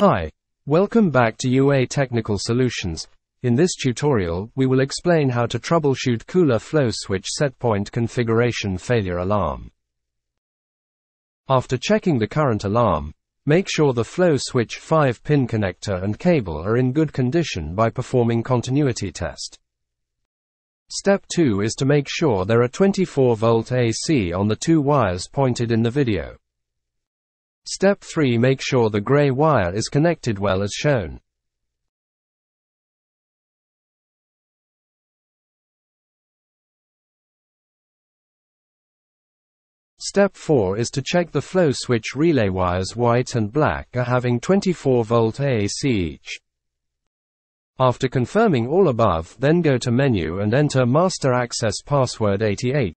Hi, welcome back to UA Technical Solutions. In this tutorial, we will explain how to troubleshoot cooler flow switch setpoint configuration failure alarm. After checking the current alarm, make sure the flow switch 5-pin connector and cable are in good condition by performing continuity test. Step 2 is to make sure there are 24 volt AC on the two wires pointed in the video. Step 3 Make sure the gray wire is connected well as shown. Step 4 is to check the flow switch relay wires white and black are having 24 volt AC each. After confirming all above, then go to menu and enter master access password 88.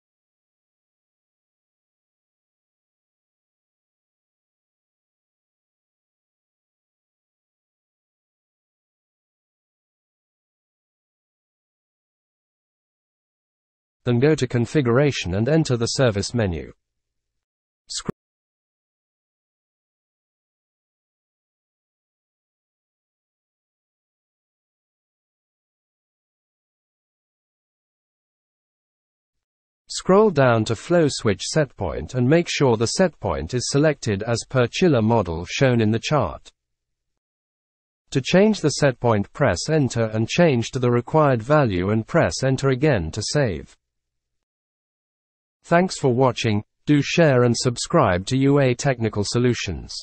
Then go to configuration and enter the service menu. Scroll down to flow switch setpoint and make sure the setpoint is selected as per chiller model shown in the chart. To change the setpoint press enter and change to the required value and press enter again to save. Thanks for watching, do share and subscribe to UA Technical Solutions.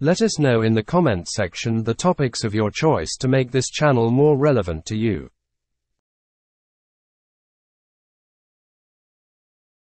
Let us know in the comment section the topics of your choice to make this channel more relevant to you.